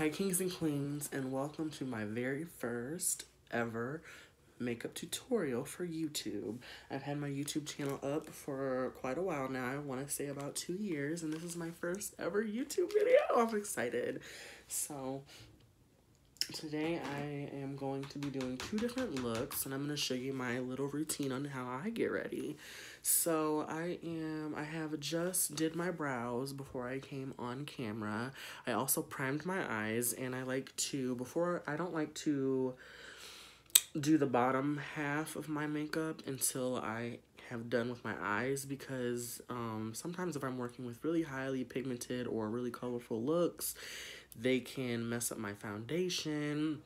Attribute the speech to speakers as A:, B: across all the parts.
A: Hi, kings and queens, and welcome to my very first ever makeup tutorial for YouTube. I've had my YouTube channel up for quite a while now. I want to say about two years, and this is my first ever YouTube video. I'm excited. So, today I am going to be doing two different looks, and I'm going to show you my little routine on how I get ready. So I am, I have just did my brows before I came on camera. I also primed my eyes and I like to, before, I don't like to do the bottom half of my makeup until I have done with my eyes because um, sometimes if I'm working with really highly pigmented or really colorful looks, they can mess up my foundation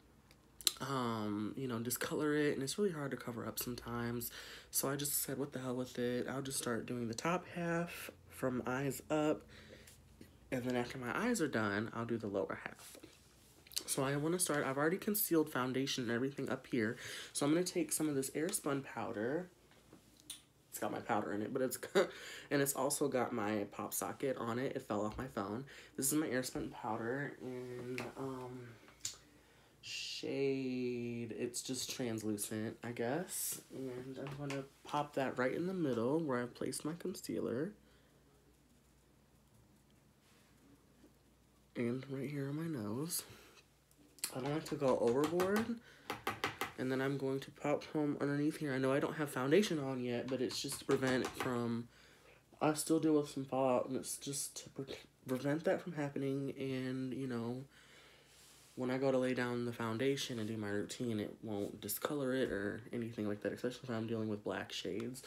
A: um, you know, discolor it, and it's really hard to cover up sometimes. So I just said, what the hell with it? I'll just start doing the top half from eyes up, and then after my eyes are done, I'll do the lower half. So I want to start, I've already concealed foundation and everything up here. So I'm going to take some of this Airspun powder. It's got my powder in it, but it's and it's also got my pop socket on it. It fell off my phone. This is my Airspun powder, and, um, shade, it's just translucent, I guess. And I'm to pop that right in the middle where I placed my concealer. And right here on my nose. I don't like to go overboard. And then I'm going to pop home underneath here. I know I don't have foundation on yet, but it's just to prevent it from... I still deal with some fallout, and it's just to pre prevent that from happening and, you know when I go to lay down the foundation and do my routine, it won't discolor it or anything like that, especially if I'm dealing with black shades.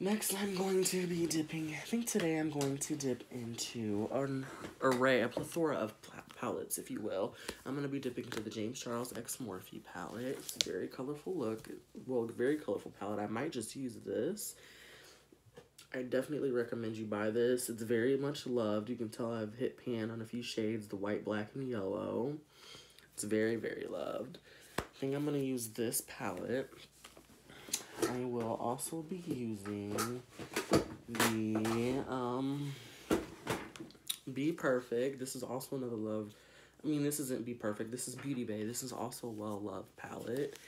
A: Next, I'm going to be dipping, I think today I'm going to dip into an array, a plethora of palettes, if you will. I'm going to be dipping into the James Charles X Morphe palette. It's a very colorful look, well, very colorful palette. I might just use this. I definitely recommend you buy this. It's very much loved. You can tell I've hit pan on a few shades, the white, black, and yellow. It's very, very loved. I think I'm going to use this palette. I will also be using the um, Be Perfect. This is also another love. I mean, this isn't Be Perfect. This is Beauty Bay. This is also a well-loved palette.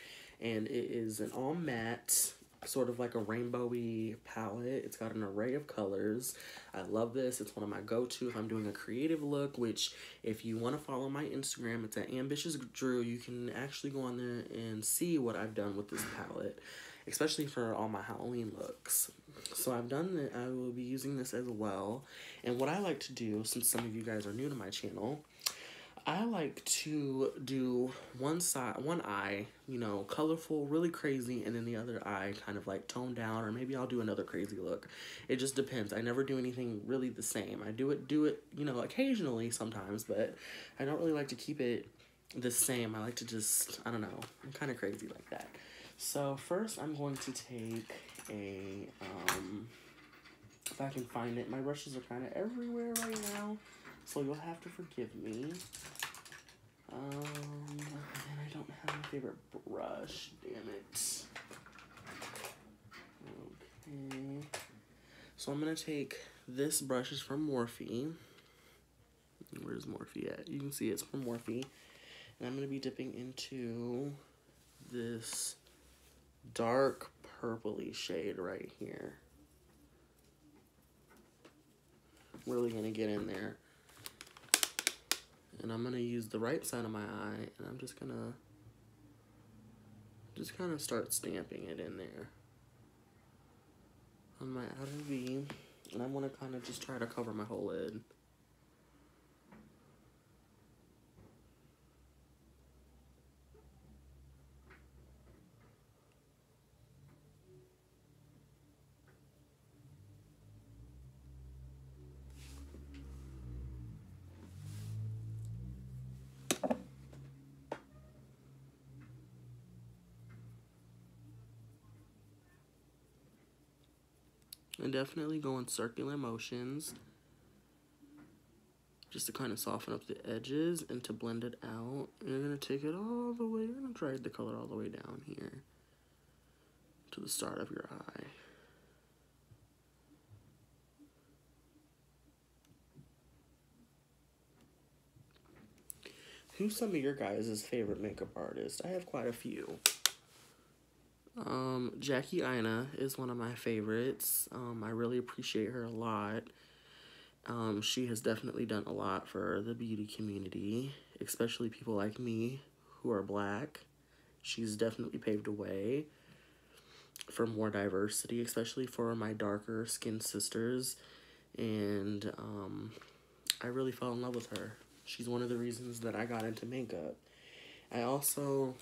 A: And it is an all matte sort of like a rainbowy palette. It's got an array of colors. I love this. It's one of my go-to if I'm doing a creative look, which if you want to follow my Instagram, it's at Ambitious Drew. You can actually go on there and see what I've done with this palette, especially for all my Halloween looks. So I've done that. I will be using this as well. And what I like to do, since some of you guys are new to my channel, I like to do one side, one eye, you know, colorful, really crazy, and then the other eye kind of like toned down, or maybe I'll do another crazy look. It just depends. I never do anything really the same. I do it, do it, you know, occasionally sometimes, but I don't really like to keep it the same. I like to just, I don't know, I'm kind of crazy like that. So first I'm going to take a, um, if I can find it, my brushes are kind of everywhere right now. So you'll have to forgive me. Um, and I don't have my favorite brush, damn it. Okay. So I'm going to take this brush is from Morphe. Where's Morphe at? You can see it's from Morphe. And I'm going to be dipping into this dark purpley shade right here. Really going to get in there. And I'm going to use the right side of my eye, and I'm just going to just kind of start stamping it in there on my outer V. And I want to kind of just try to cover my whole lid. And definitely go in circular motions just to kind of soften up the edges and to blend it out. You're going to take it all the way, you're going to drag the color all the way down here to the start of your eye. who's some of your guys' favorite makeup artists? I have quite a few. Um, Jackie Aina is one of my favorites. Um, I really appreciate her a lot. Um, she has definitely done a lot for the beauty community, especially people like me who are black. She's definitely paved a way for more diversity, especially for my darker skinned sisters. And um, I really fell in love with her. She's one of the reasons that I got into makeup. I also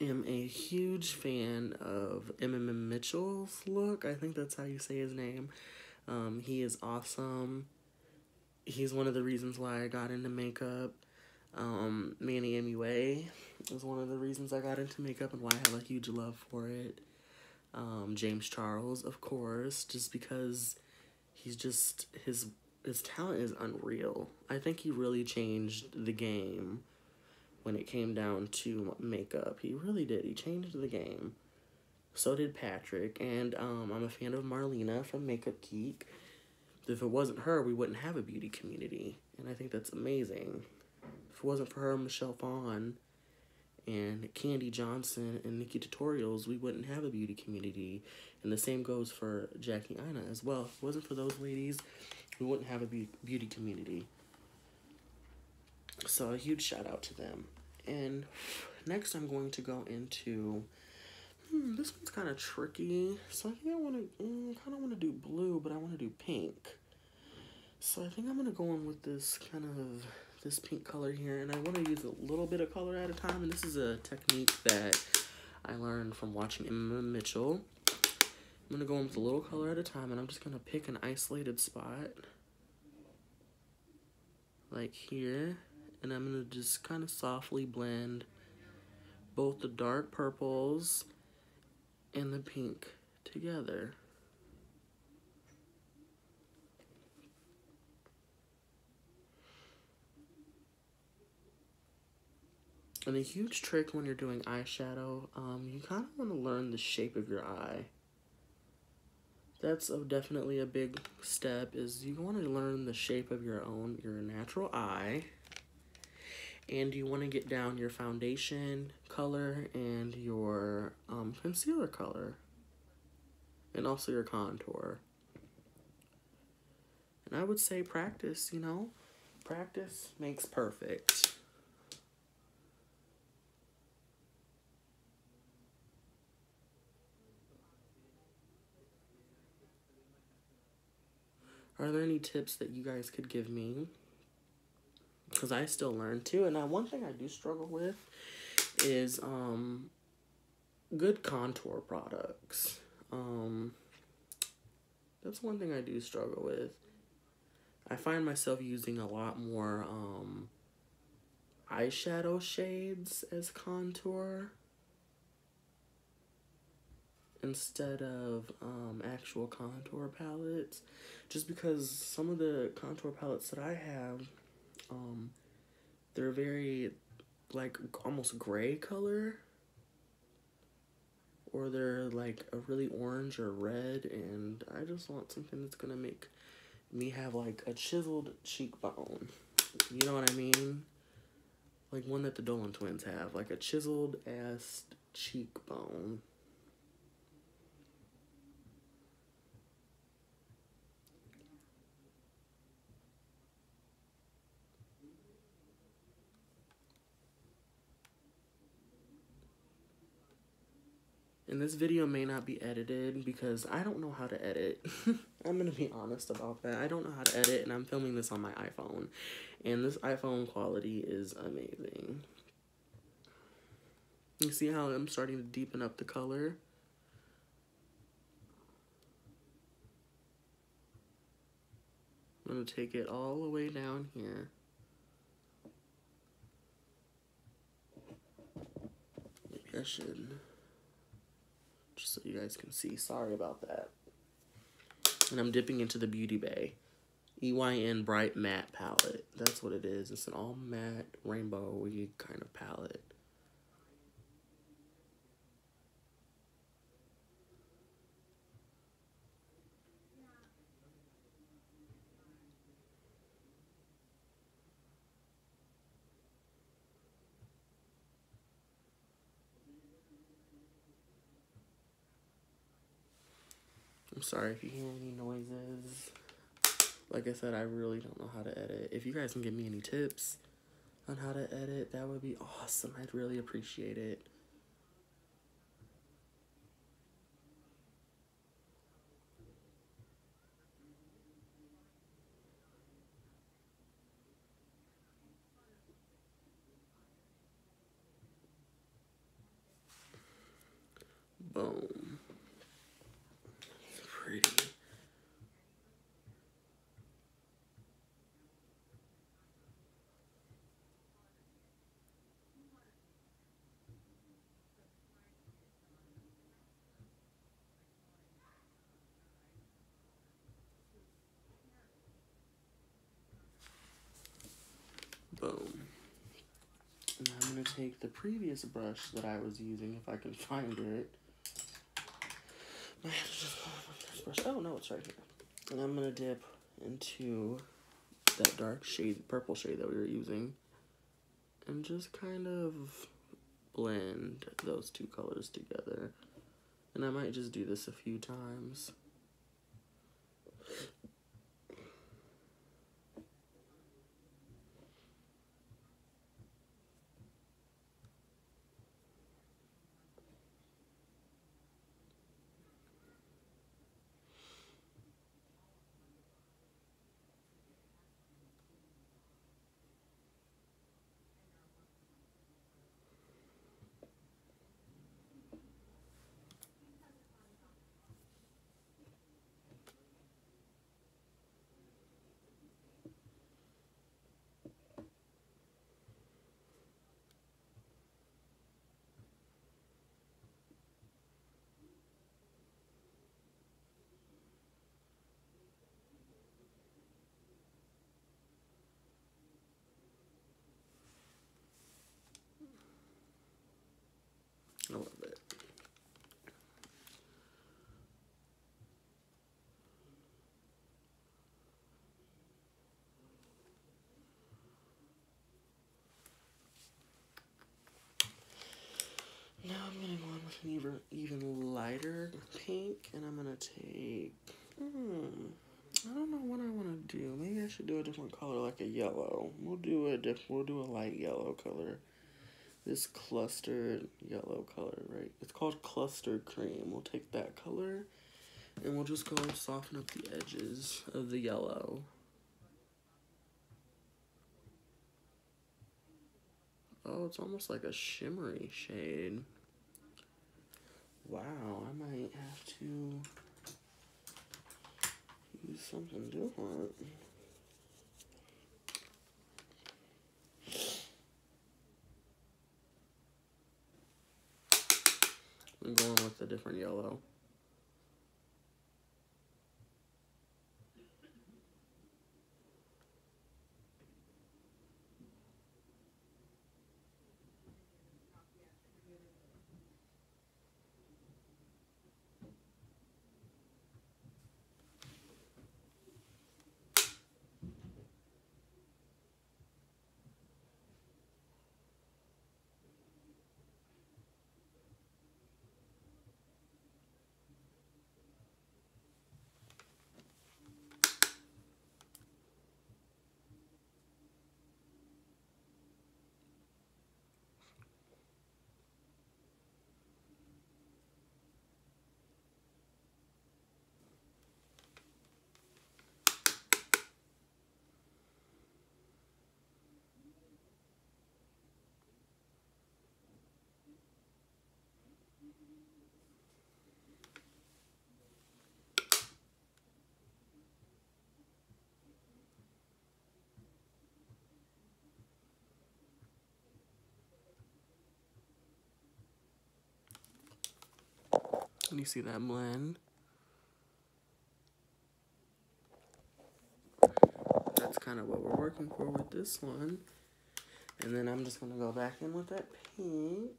A: am a huge fan of M.M. Mitchell's look. I think that's how you say his name. Um, he is awesome. He's one of the reasons why I got into makeup. Um, Manny MUA is one of the reasons I got into makeup and why I have a huge love for it. Um, James Charles, of course, just because he's just his his talent is unreal. I think he really changed the game when it came down to makeup. He really did. He changed the game. So did Patrick, and um, I'm a fan of Marlena from Makeup Geek. If it wasn't her, we wouldn't have a beauty community, and I think that's amazing. If it wasn't for her, Michelle Phan, and Kandee Johnson and NikkieTutorials, we wouldn't have a beauty community. And the same goes for Jackie Aina as well. If it wasn't for those ladies, we wouldn't have a beauty community. So a huge shout out to them. And next I'm going to go into, hmm, this one's kind of tricky. So I think I want to, mm, kind of want to do blue, but I want to do pink. So I think I'm going to go in with this kind of, this pink color here. And I want to use a little bit of color at a time. And this is a technique that I learned from watching Emma Mitchell. I'm going to go in with a little color at a time. And I'm just going to pick an isolated spot. Like here and I'm going to just kind of softly blend both the dark purples and the pink together. And a huge trick when you're doing eyeshadow, um, you kind of want to learn the shape of your eye. That's a, definitely a big step, is you want to learn the shape of your own, your natural eye and you want to get down your foundation color and your um, concealer color. And also your contour. And I would say practice you know? Practice makes perfect. Are there any tips that you guys could give me? Because I still learn too. And now one thing I do struggle with is um, good contour products. Um, that's one thing I do struggle with. I find myself using a lot more um, eyeshadow shades as contour instead of um, actual contour palettes just because some of the contour palettes that I have um, they're very like almost gray color or they're like a really orange or red and I just want something that's gonna make me have like a chiseled cheekbone. You know what I mean? Like one that the Dolan twins have, like a chiseled ass cheekbone. And this video may not be edited because I don't know how to edit. I'm going to be honest about that. I don't know how to edit and I'm filming this on my iPhone. And this iPhone quality is amazing. You see how I'm starting to deepen up the color? I'm going to take it all the way down here. Maybe I should so you guys can see. Sorry about that. And I'm dipping into the Beauty Bay. EYN Bright Matte Palette. That's what it is. It's an all matte, rainbowy kind of palette. I'm sorry if you hear any noises. Like I said, I really don't know how to edit. If you guys can give me any tips on how to edit, that would be awesome. I'd really appreciate it. Boom. It's pretty. Boom. And I'm going to take the previous brush that I was using, if I can find it. I have to just this brush. Oh, no, it's right here. And I'm going to dip into that dark shade, purple shade that we were using. And just kind of blend those two colors together. And I might just do this a few times. I love it. Now I'm gonna go on with an even, even lighter pink, and I'm gonna take. Hmm, I don't know what I want to do. Maybe I should do a different color, like a yellow. We'll do a diff. We'll do a light yellow color this clustered yellow color, right? It's called clustered cream. We'll take that color and we'll just go soften up the edges of the yellow. Oh, it's almost like a shimmery shade. Wow, I might have to use something different. I'm going with a different yellow. And you see that blend? That's kind of what we're working for with this one. And then I'm just going to go back in with that pink.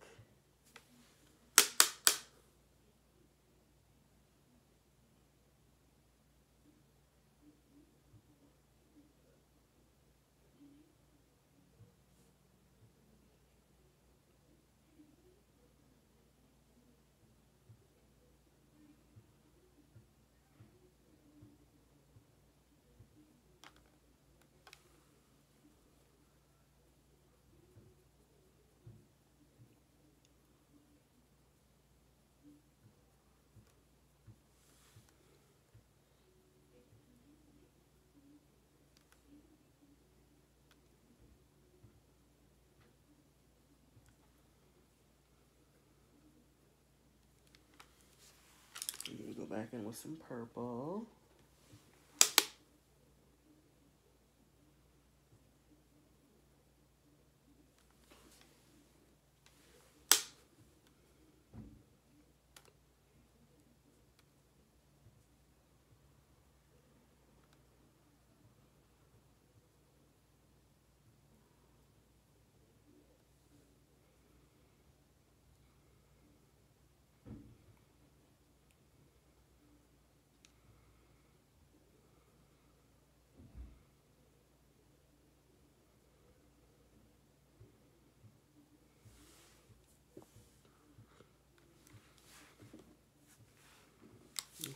A: Back in with some purple.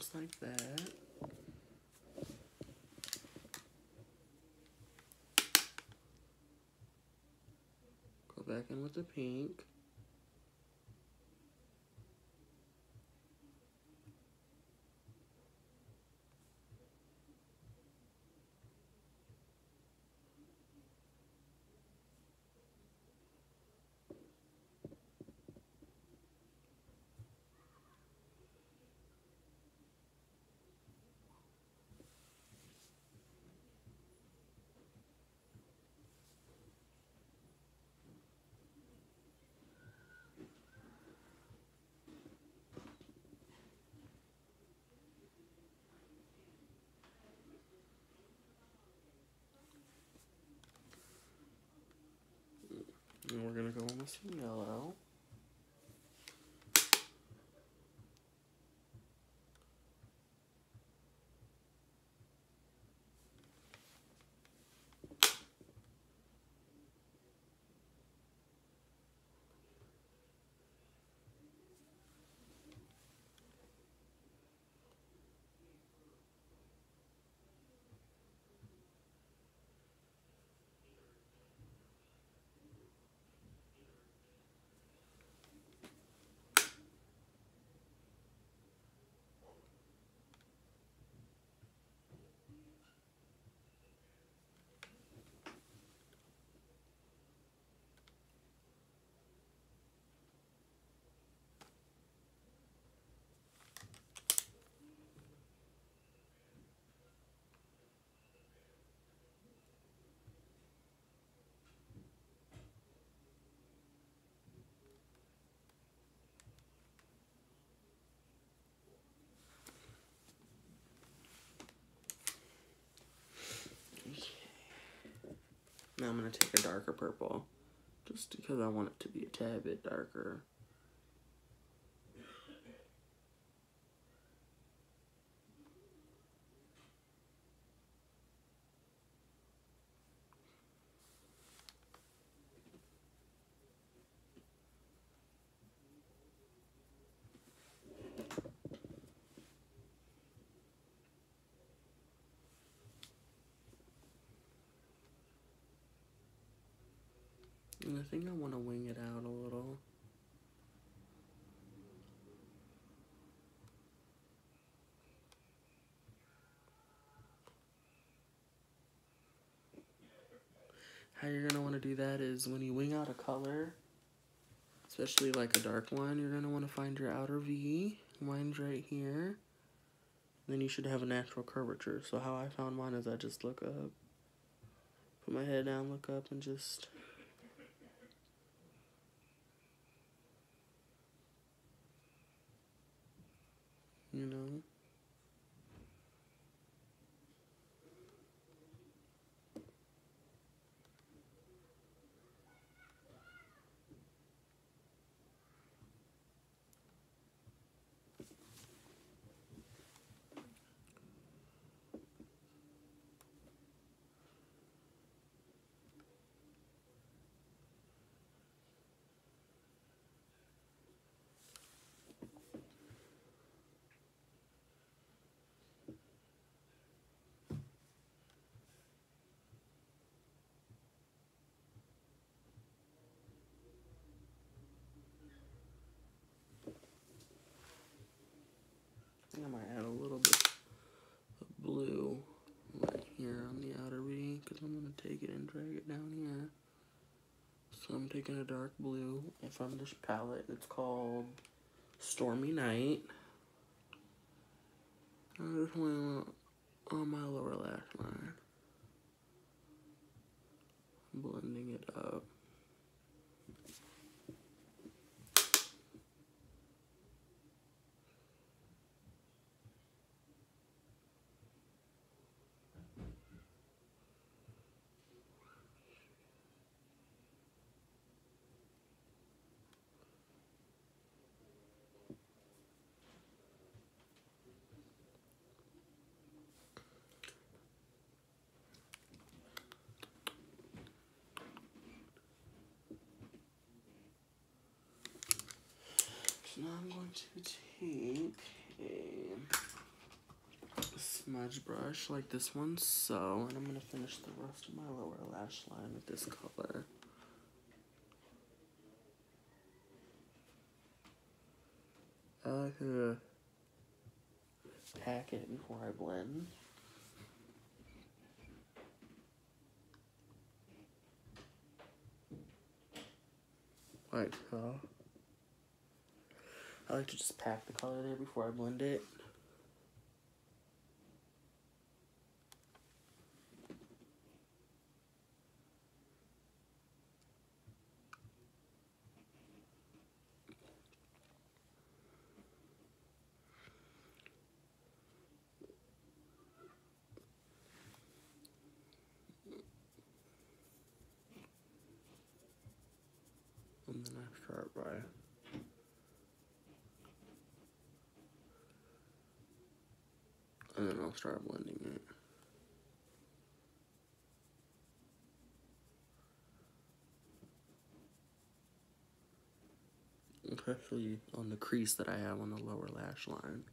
A: Looks like that. Go back in with the pink. And we're gonna go in with yellow. Take a darker purple, just because I want it to be a tad bit darker. Think I want to wing it out a little. How you're going to want to do that is when you wing out a color, especially like a dark one, you're going to want to find your outer V. Mine's right here. Then you should have a natural curvature. So how I found mine is I just look up, put my head down, look up, and just you know. I might add a little bit of blue right here on the outer V because I'm going to take it and drag it down here. So I'm taking a dark blue from this palette. It's called Stormy Night. I just went on my lower lash line. Blending it up. Now I'm going to take a smudge brush like this one so, and I'm going to finish the rest of my lower lash line with this color. I like to pack it before I blend. Like so. I like to just pack the color there before I blend it. And then I start by and then I'll start blending it. Especially on the crease that I have on the lower lash line.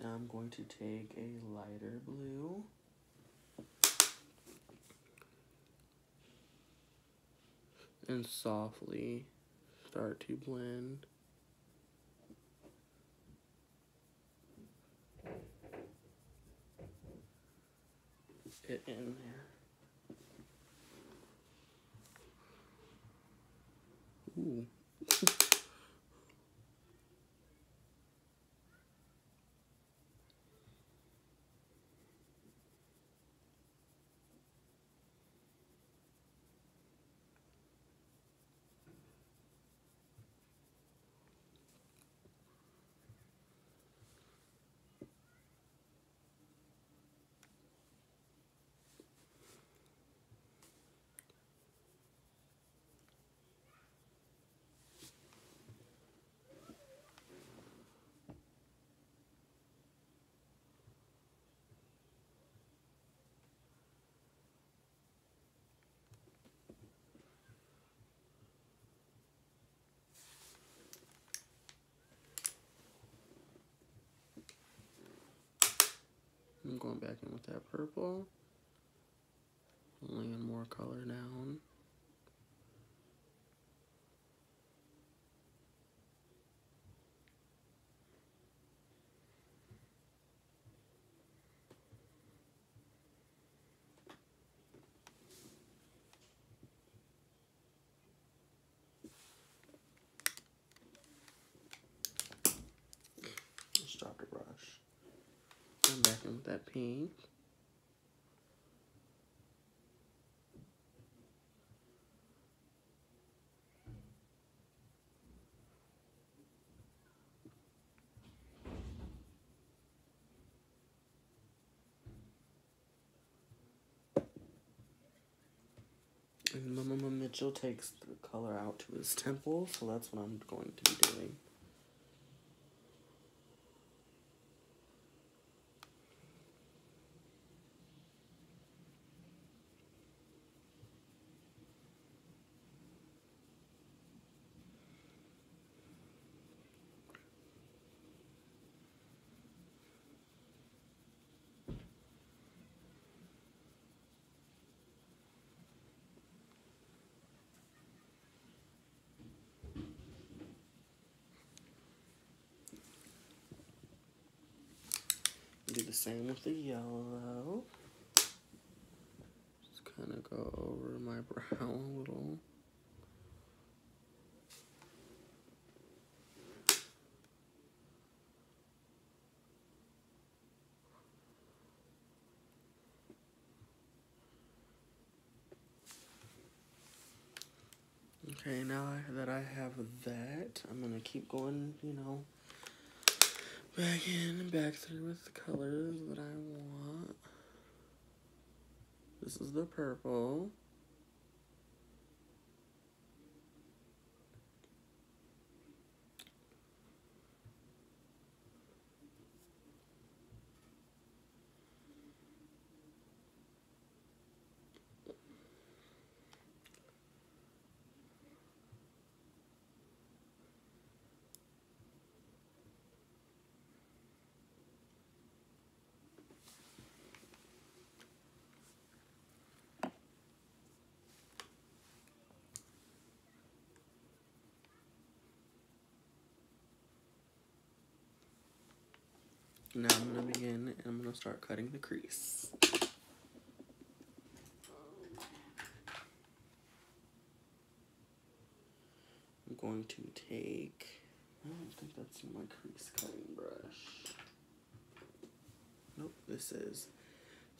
A: Now I'm going to take a lighter blue. And softly start to blend. It in there. Ooh. I'm going back in with that purple. Laying more color down. Just dropped a brush. Come back in with that pink. And Mama Mitchell takes the color out to his temple, so that's what I'm going to be doing. do the same with the yellow. Just kind of go over my brow a little. Okay, now that I have that, I'm gonna keep going, you know, back in and back through with the colors that I want. This is the purple. Now I'm going to begin and I'm going to start cutting the crease. I'm going to take, I don't think that's my crease cutting brush. Nope, this is.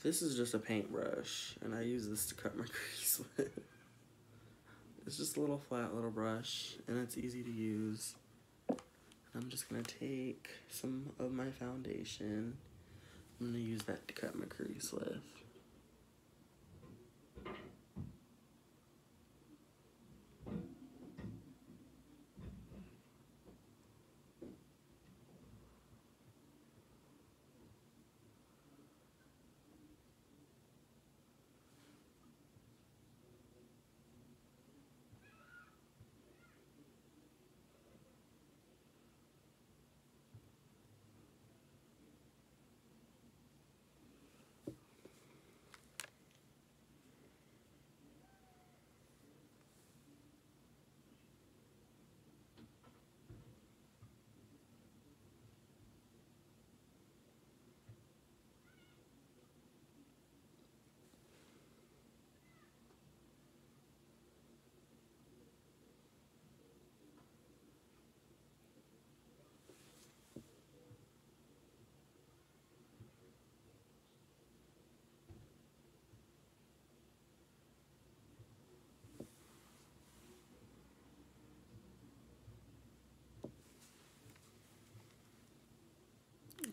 A: This is just a paintbrush, and I use this to cut my crease with. It's just a little flat little brush, and it's easy to use. I'm just gonna take some of my foundation. I'm gonna use that to cut my crease with.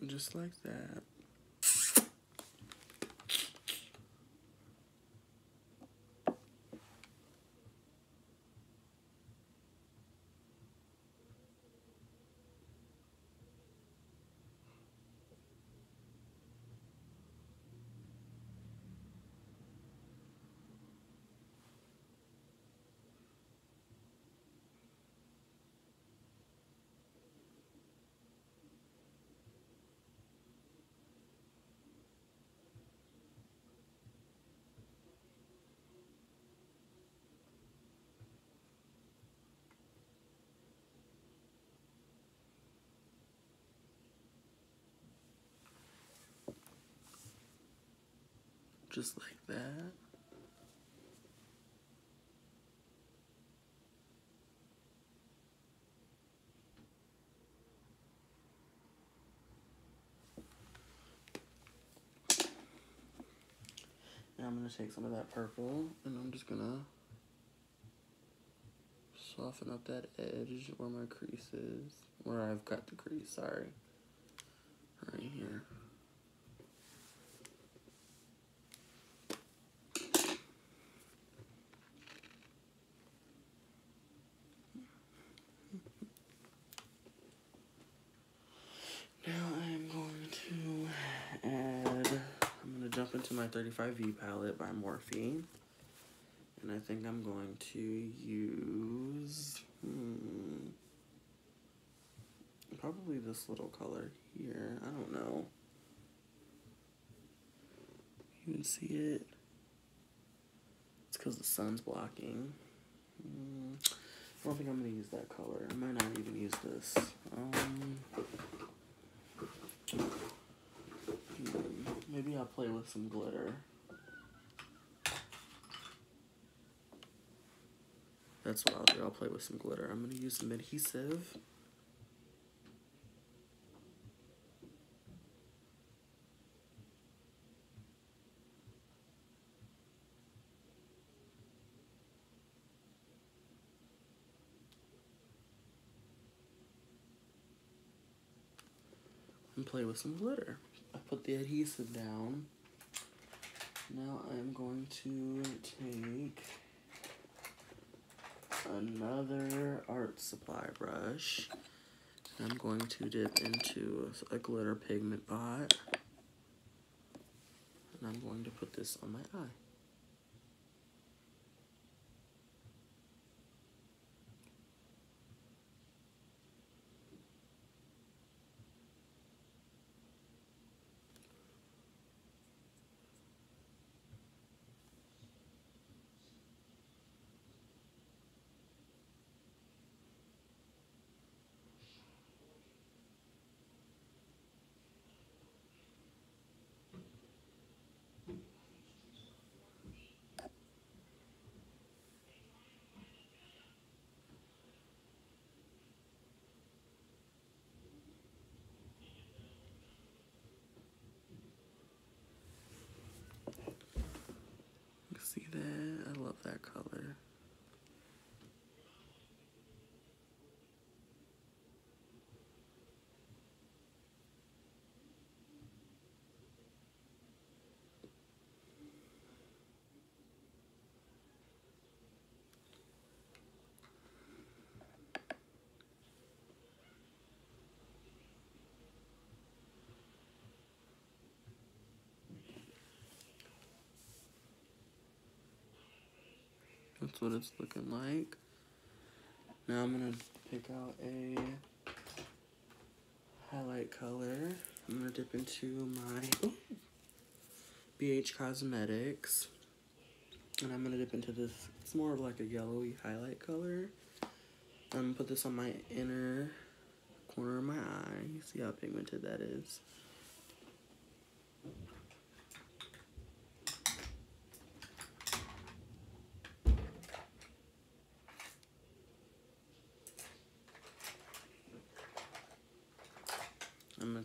A: Just like that. Just like that. Now I'm going to take some of that purple and I'm just going to soften up that edge where my crease is. Where I've got the crease, sorry. Right here. 35V palette by Morphe. And I think I'm going to use, hmm, probably this little color here. I don't know. You can see it. It's because the sun's blocking. Hmm, I don't think I'm going to use that color. I might not even use this. Um, Maybe I'll play with some glitter. That's what I'll do. I'll play with some glitter. I'm going to use some adhesive. and play with some glitter. Put the adhesive down. Now I'm going to take another art supply brush. I'm going to dip into a glitter pigment pot. And I'm going to put this on my eye. See that? I love that color. That's what it's looking like. Now I'm gonna pick out a highlight color. I'm gonna dip into my BH Cosmetics. And I'm gonna dip into this, it's more of like a yellowy highlight color. I'm gonna put this on my inner corner of my eye. See how pigmented that is.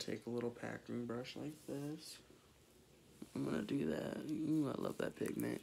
A: Take a little packing brush like this. I'm gonna do that. Ooh, I love that pigment.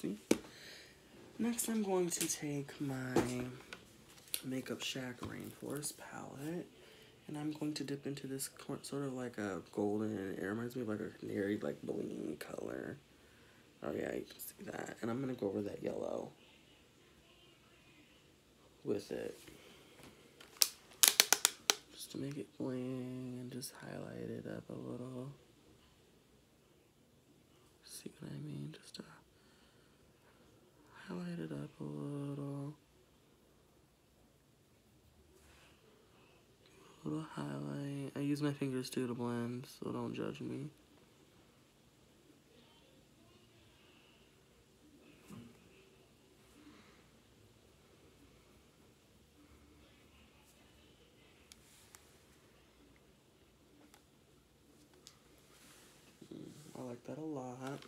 A: See? Next, I'm going to take my Makeup Shack Rainforest palette. And I'm going to dip into this sort of like a golden, it reminds me of like a canary, like bling color. Oh yeah, you can see that. And I'm going to go over that yellow with it. Just to make it bling and just highlight it up a little. See what I mean? Just to highlight it up a little. A little highlight. I use my fingers too to blend, so don't judge me. Mm, I like that a lot.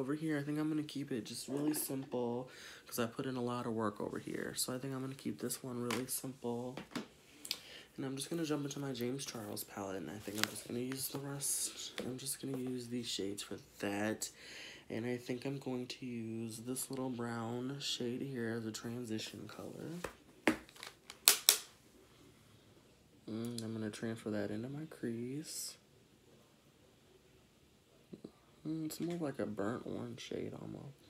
A: Over here, I think I'm going to keep it just really simple because I put in a lot of work over here. So I think I'm going to keep this one really simple. And I'm just going to jump into my James Charles palette and I think I'm just going to use the rest. I'm just going to use these shades for that. And I think I'm going to use this little brown shade here as a transition color. Mm, I'm going to transfer that into my crease. Mm, it's more like a burnt orange shade almost.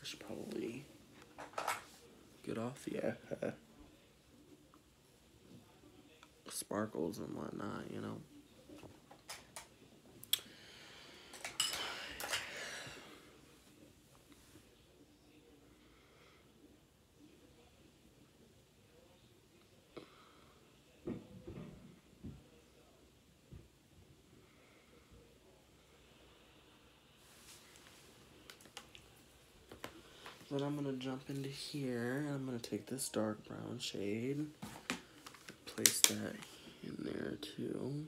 A: I should probably get off the uh, sparkles and whatnot, you know. Then I'm going to jump into here. I'm going to take this dark brown shade, place that in there too.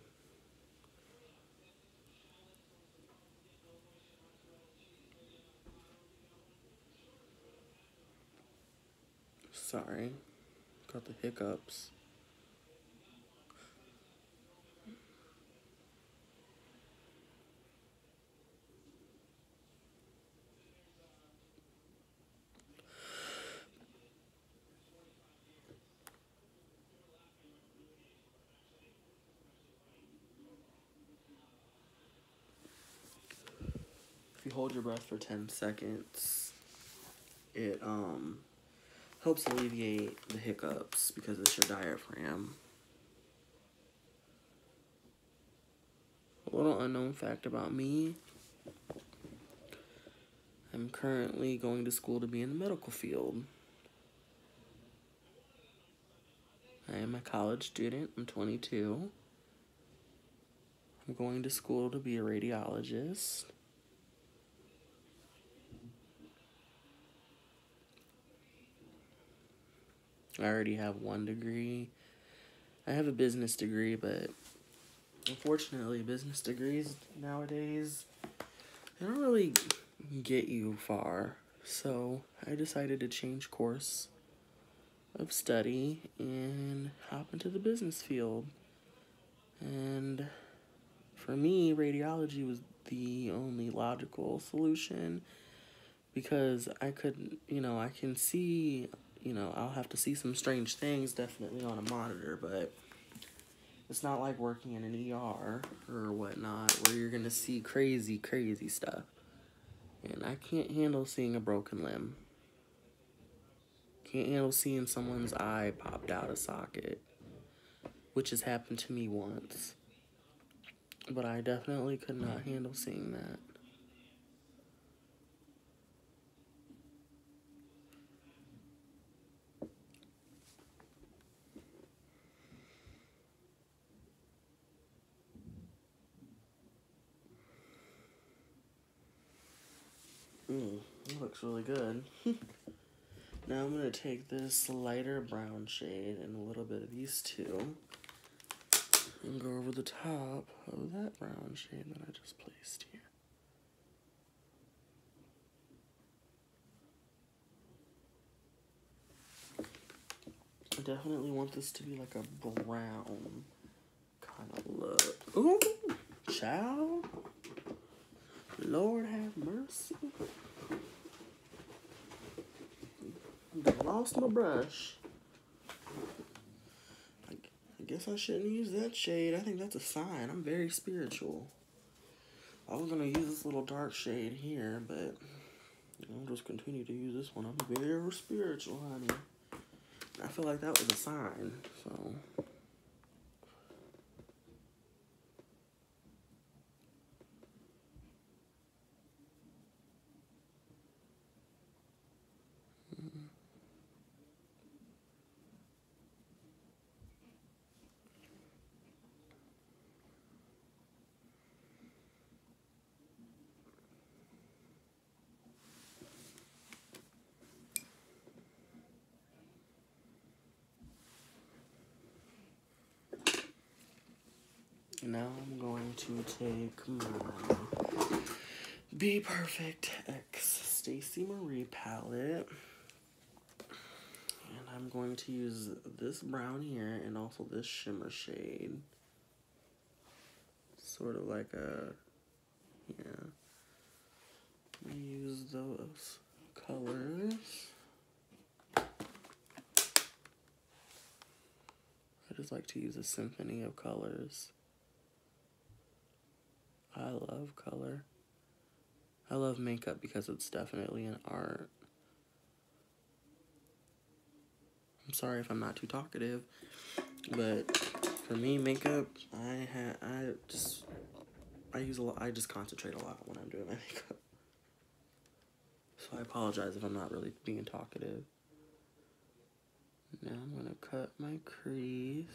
A: Sorry, got the hiccups. you hold your breath for 10 seconds, it um helps alleviate the hiccups because it's your diaphragm. A little unknown fact about me. I'm currently going to school to be in the medical field. I am a college student. I'm 22. I'm going to school to be a radiologist. I already have one degree. I have a business degree, but unfortunately, business degrees nowadays they don't really get you far. So I decided to change course of study and hop into the business field. And for me, radiology was the only logical solution because I could, you know, I can see you know, I'll have to see some strange things definitely on a monitor, but it's not like working in an ER or whatnot where you're going to see crazy, crazy stuff. And I can't handle seeing a broken limb. Can't handle seeing someone's eye popped out of socket, which has happened to me once. But I definitely could not handle seeing that. Mm, it looks really good. now I'm going to take this lighter brown shade and a little bit of these two and go over the top of that brown shade that I just placed here. I definitely want this to be like a brown kind of look. Ooh, child. Lord have mercy. Lost my brush. I, I guess I shouldn't use that shade. I think that's a sign. I'm very spiritual. I was going to use this little dark shade here, but I'll just continue to use this one. I'm very spiritual, honey. I feel like that was a sign, so... Now I'm going to take my BPerfect X Stacey Marie palette. And I'm going to use this brown here and also this shimmer shade. Sort of like a, yeah. Use those colors. I just like to use a symphony of colors. I love color. I love makeup because it's definitely an art. I'm sorry if I'm not too talkative, but for me, makeup, I ha I just I use a lot. I just concentrate a lot when I'm doing my makeup. So I apologize if I'm not really being talkative. Now I'm gonna cut my crease.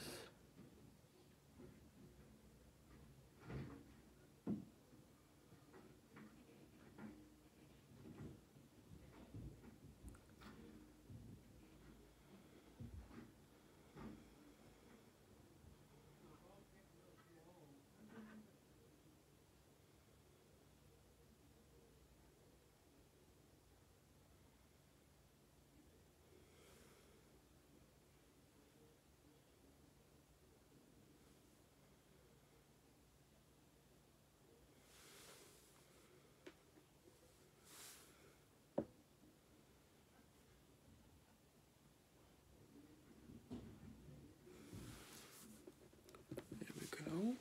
A: There we go.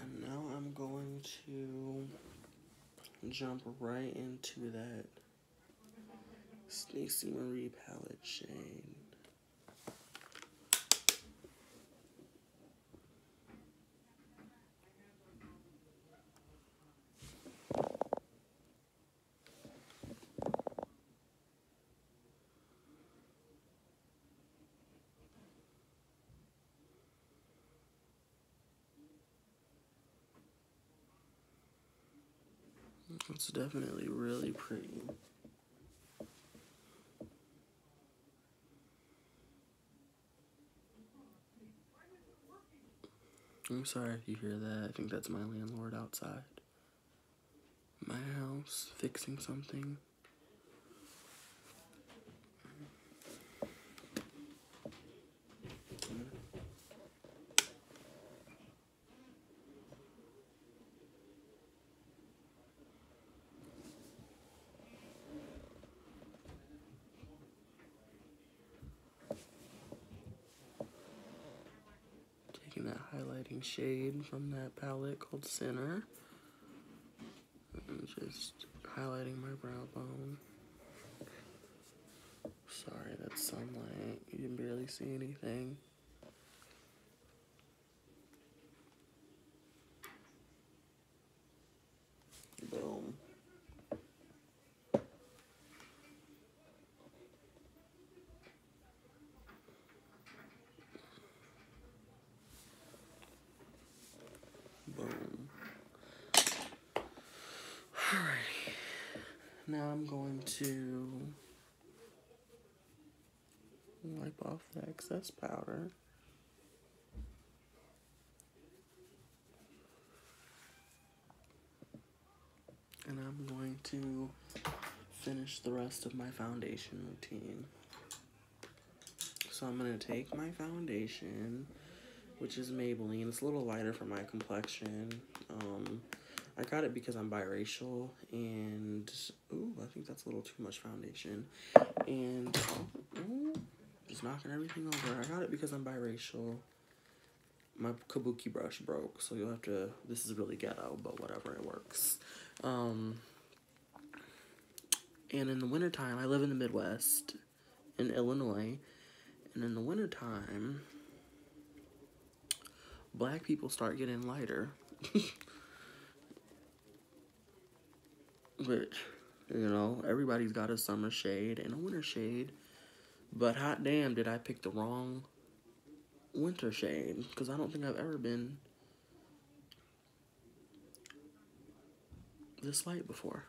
A: And now I'm going to jump right into that Stacey Marie palette shade. It's definitely really pretty. I'm sorry if you hear that. I think that's my landlord outside. My house fixing something. Taking that highlighting shade from that palette called Center. And just highlighting my brow bone. Sorry, that's sunlight. You can barely see anything. Boom. Boom. Alright. Now I'm going to wipe off the excess powder. And I'm going to finish the rest of my foundation routine. So I'm going to take my foundation, which is Maybelline. It's a little lighter for my complexion. Um, I got it because I'm biracial, and ooh, I think that's a little too much foundation. And oh, ooh, just knocking everything over. I got it because I'm biracial. My kabuki brush broke, so you'll have to. This is really ghetto, but whatever, it works. Um, and in the wintertime, I live in the Midwest, in Illinois, and in the wintertime, black people start getting lighter. Which, you know, everybody's got a summer shade and a winter shade. But hot damn, did I pick the wrong winter shade? Because I don't think I've ever been this light before.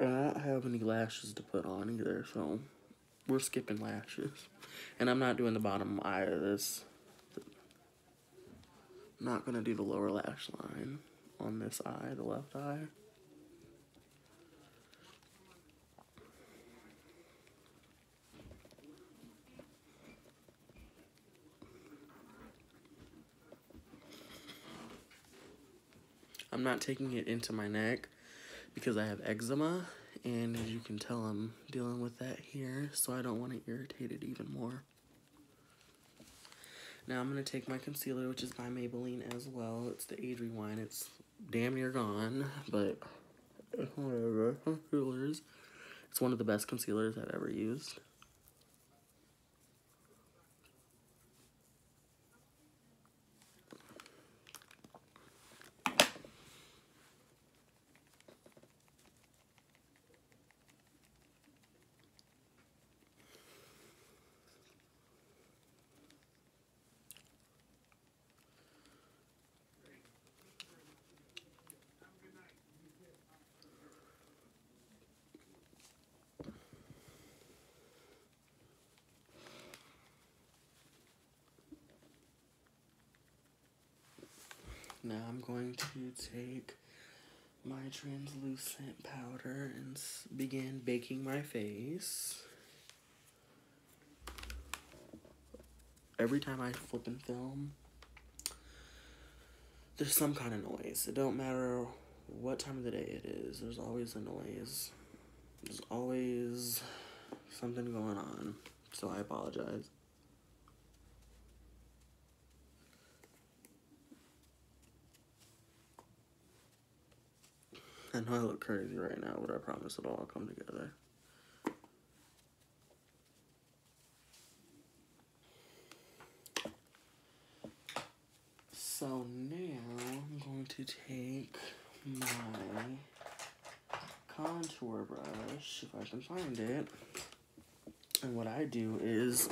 A: I don't have any lashes to put on either, so we're skipping lashes. And I'm not doing the bottom eye of this. I'm not gonna do the lower lash line on this eye, the left eye. I'm not taking it into my neck because I have eczema and as you can tell I'm dealing with that here so I don't want to irritate it even more. Now I'm going to take my concealer, which is by Maybelline as well. It's the Age Rewind. It's damn near gone, but whatever. Concealers. It's one of the best concealers I've ever used. Now I'm going to take my translucent powder and begin baking my face. Every time I flip and film, there's some kind of noise. It don't matter what time of the day it is, there's always a noise. There's always something going on. So I apologize. I know I look crazy right now, but I promise it'll all come together. So now I'm going to take my contour brush, if I can find it. And what I do is,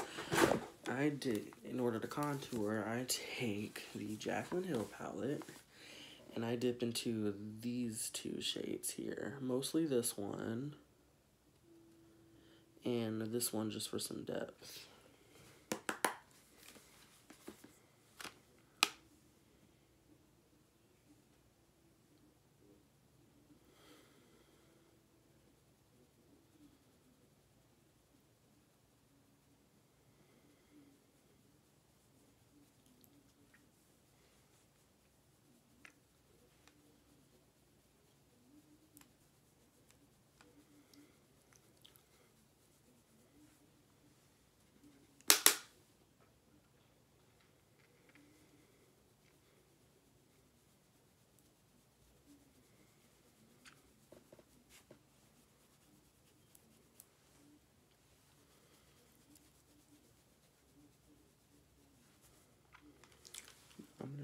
A: I did, in order to contour, I take the Jaclyn Hill palette and I dip into these two shades here. Mostly this one. And this one just for some depth.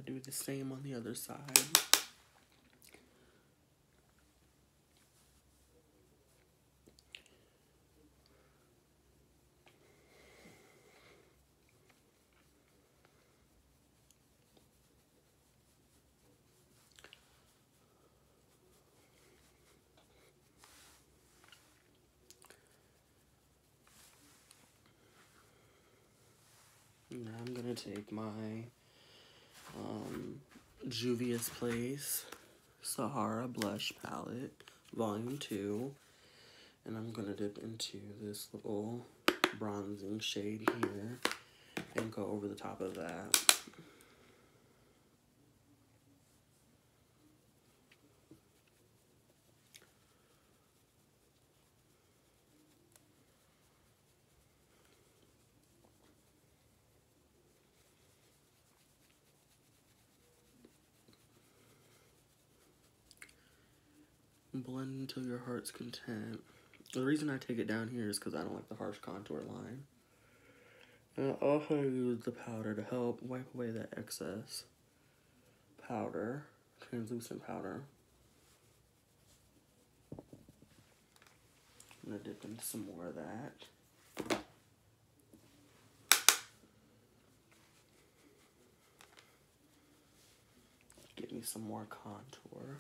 A: Do the same on the other side. Now I'm gonna take my Juvia's Place Sahara Blush Palette, Volume 2. And I'm going to dip into this little bronzing shade here and go over the top of that. Blend until your heart's content. The reason I take it down here is because I don't like the harsh contour line. And I also use the powder to help wipe away that excess powder, translucent powder. I'm gonna dip into some more of that. Give me some more contour.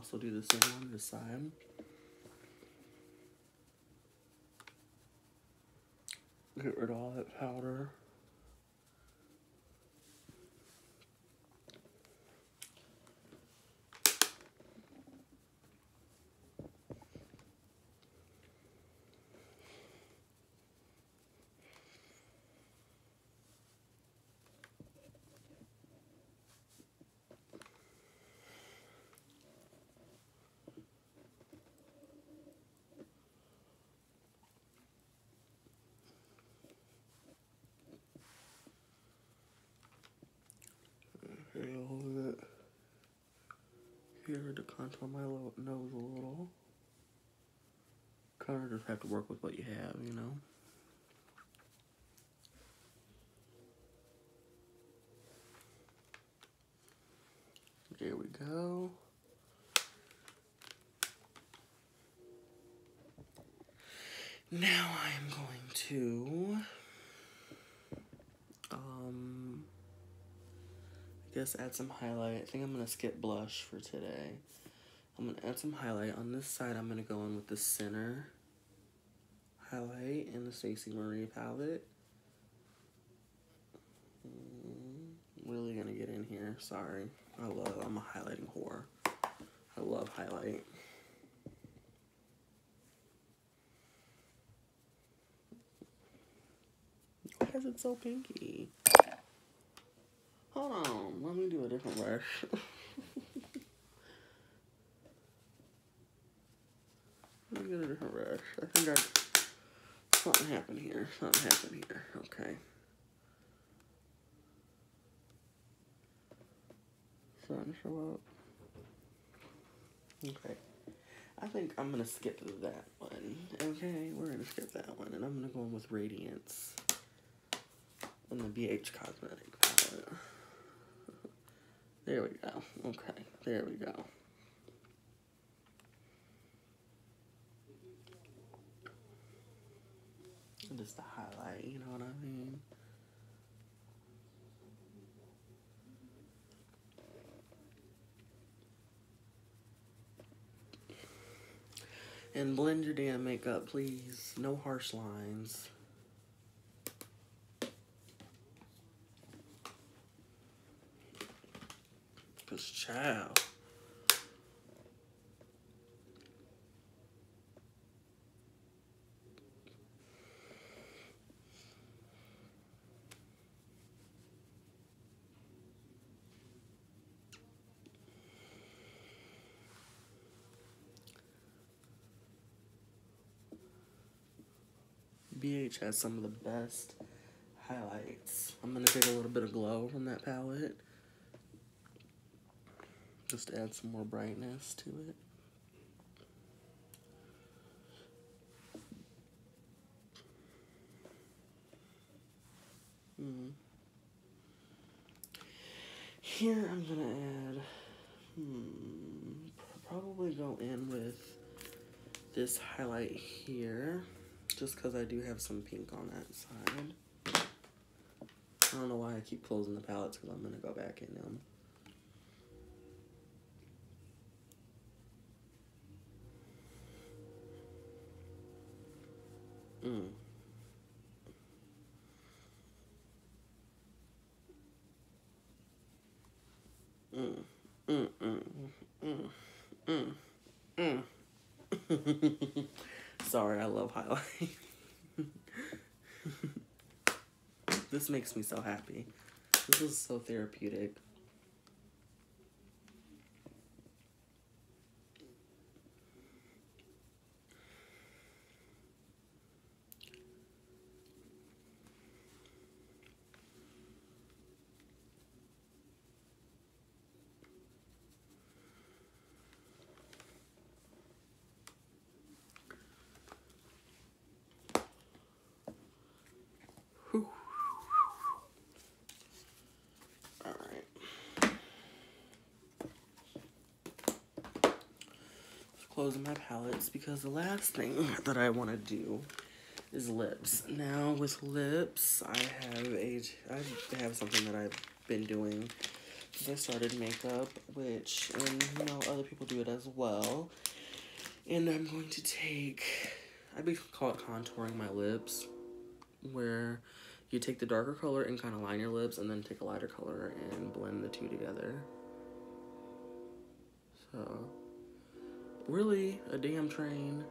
A: Also do the same on this side. Get rid of all that powder. Contour my nose a little. Kind of just have to work with what you have, you know? There we go. Now I am going to, um, I guess add some highlight. I think I'm going to skip blush for today. I'm going to add some highlight. On this side, I'm going to go in with the center highlight in the Stacey Marie palette. Mm, really going to get in here. Sorry. I love, I'm a highlighting whore. I love highlight. Why is it so pinky? Hold on, let me do a different brush. get a different brush. I think I something happened here. Something happened here. Okay. To show up. Okay. I think I'm gonna skip that one. Okay, we're gonna skip that one, and I'm gonna go in with Radiance in the BH Cosmetic palette. There we go. Okay, there we go. Just the highlight, you know what I mean? And blend your damn makeup, please. No harsh lines. Cause child. Has some of the best highlights. I'm gonna take a little bit of glow from that palette. Just to add some more brightness to it. Hmm. Here I'm gonna add, hmm, probably go in with this highlight here just because I do have some pink on that side. I don't know why I keep closing the palettes because I'm going to go back in them. Mm. Mm, mm, mm, mm, mm, mm. mm. Sorry, I love highlight. this makes me so happy. This is so therapeutic. Closing my palettes because the last thing that I want to do is lips. Now with lips, I have a I have something that I've been doing since I started makeup, which and you know other people do it as well. And I'm going to take I basically call it contouring my lips, where you take the darker color and kind of line your lips, and then take a lighter color and blend the two together. So. Really? A damn train?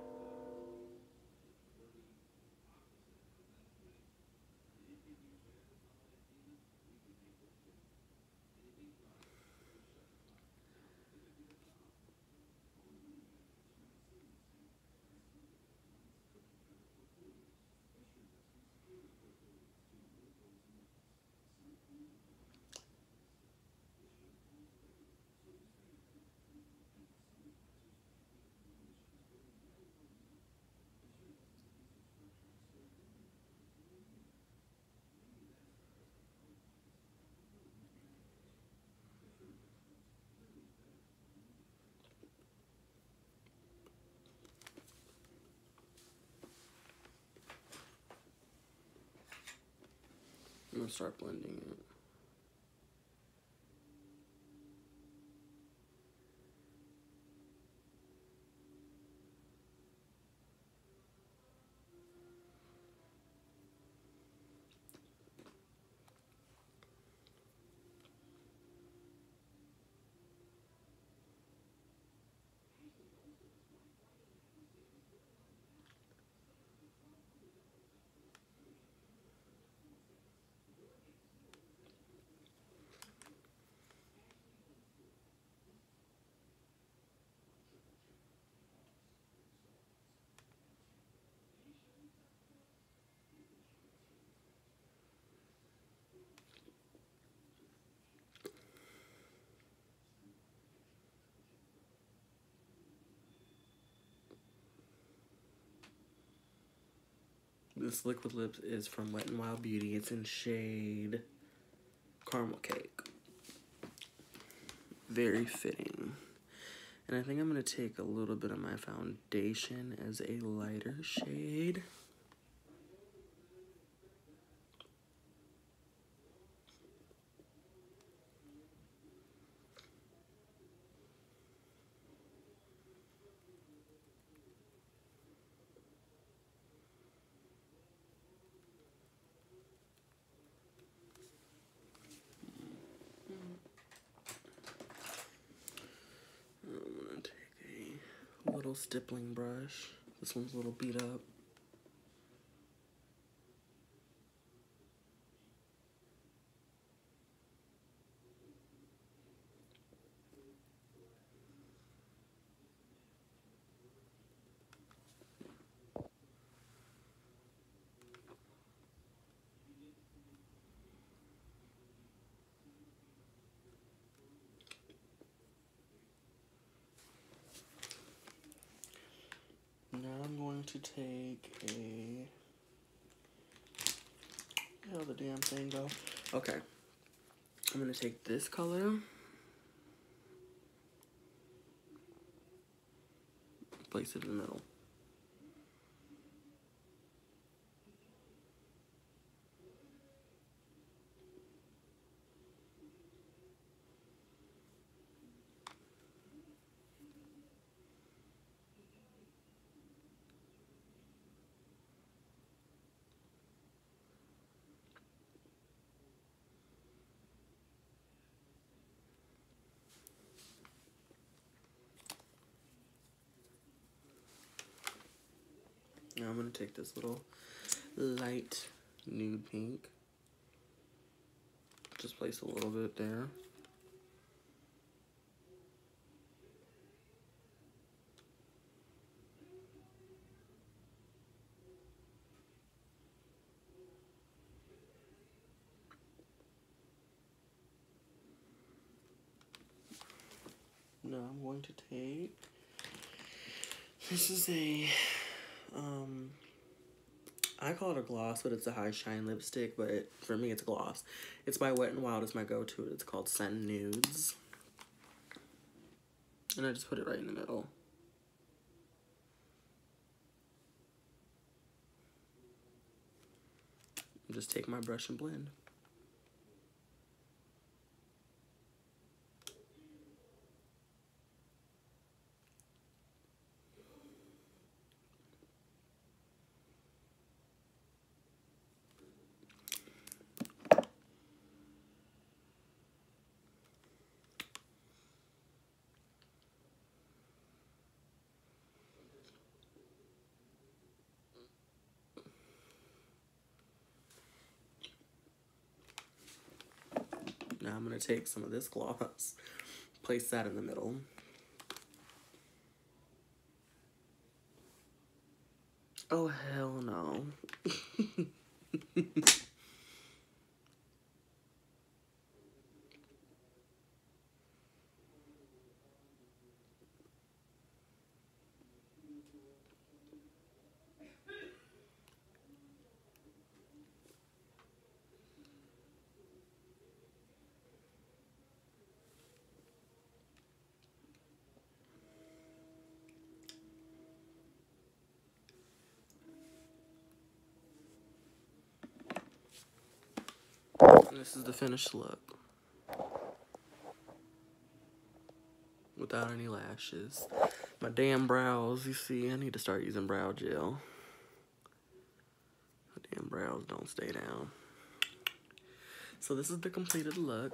A: I'm gonna start blending it. This liquid lips is from Wet n Wild Beauty. It's in shade Caramel Cake. Very fitting. And I think I'm going to take a little bit of my foundation as a lighter shade. little stippling brush. This one's a little beat up. To take a. How the damn thing go? Okay. I'm gonna take this color. Place it in the middle. Going to take this little light nude pink. Just place a little bit there. Now I'm going to take, this is a um, I call it a gloss, but it's a high shine lipstick, but it, for me it's a gloss. It's by Wet n Wild, it's my go-to. It's called Scent Nudes. And I just put it right in the middle. Just take my brush and blend. Now I'm going to take some of this gloss, place that in the middle. Oh, hell no. This is the finished look. Without any lashes. My damn brows, you see, I need to start using brow gel. My damn brows don't stay down. So this is the completed look.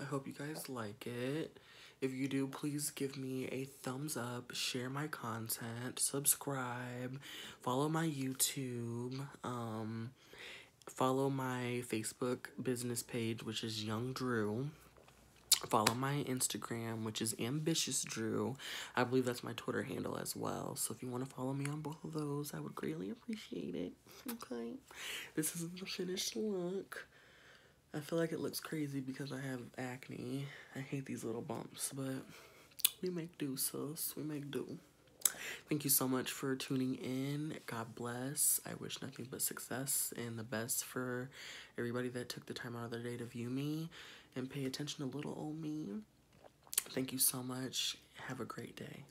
A: I hope you guys like it. If you do, please give me a thumbs up, share my content, subscribe, follow my YouTube, um, follow my Facebook business page, which is Young Drew. Follow my Instagram, which is Ambitious Drew. I believe that's my Twitter handle as well. So if you want to follow me on both of those, I would greatly appreciate it. Okay. This is the finished look. I feel like it looks crazy because I have acne. I hate these little bumps, but we make do, sis. We make do. Thank you so much for tuning in. God bless. I wish nothing but success and the best for everybody that took the time out of their day to view me and pay attention to little old me. Thank you so much. Have a great day.